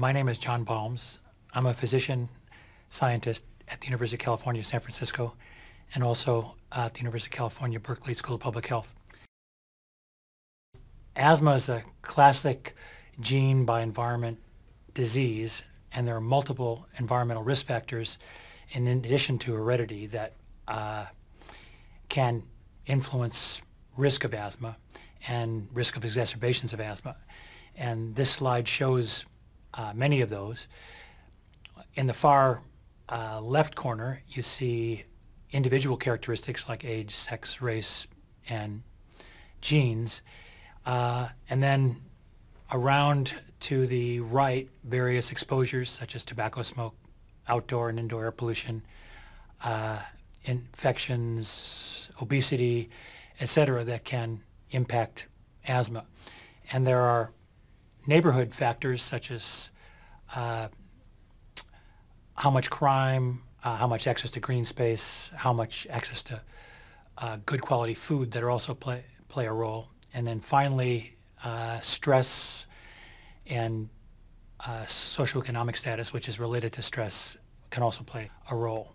My name is John Balmes. I'm a physician scientist at the University of California, San Francisco, and also at the University of California, Berkeley School of Public Health. Asthma is a classic gene by environment disease, and there are multiple environmental risk factors in addition to heredity that uh, can influence risk of asthma and risk of exacerbations of asthma. And this slide shows uh, many of those. In the far uh, left corner, you see individual characteristics like age, sex, race, and genes. Uh, and then around to the right, various exposures such as tobacco smoke, outdoor and indoor air pollution, uh, infections, obesity, et cetera, that can impact asthma. And there are neighborhood factors such as uh, how much crime, uh, how much access to green space, how much access to uh, good quality food that are also play, play a role. And then finally, uh, stress and uh, socioeconomic status, which is related to stress, can also play a role.